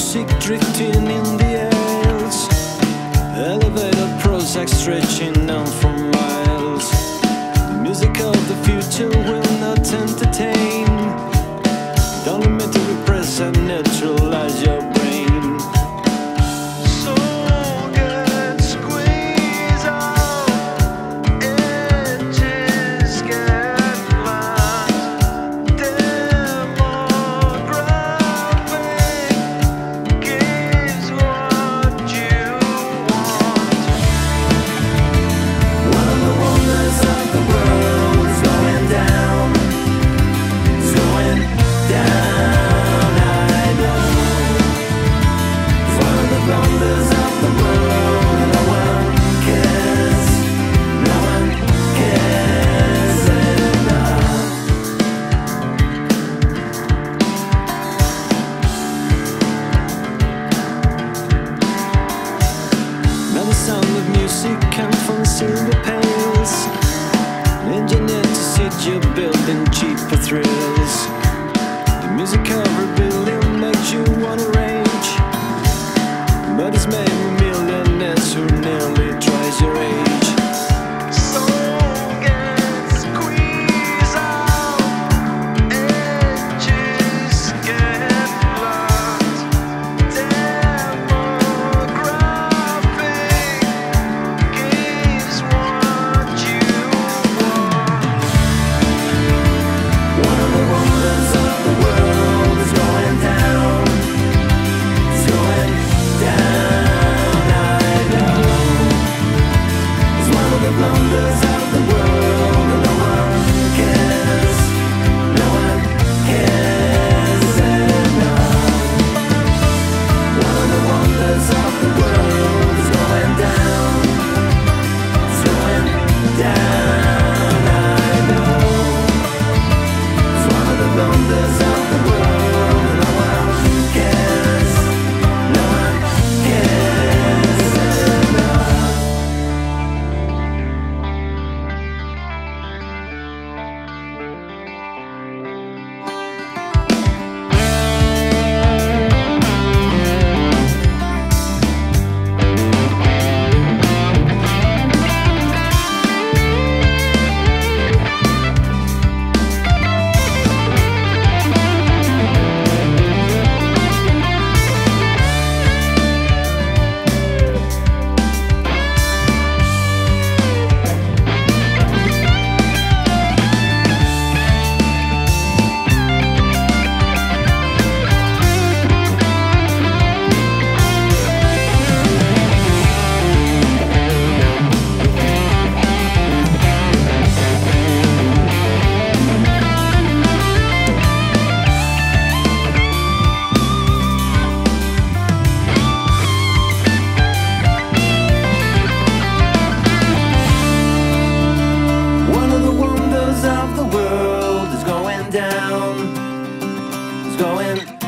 music drifting in the aisles. Elevator Prozac stretching down from music comes from silver pails. And you need to sit, you're building cheaper thrills. The music of blunders. down. It's going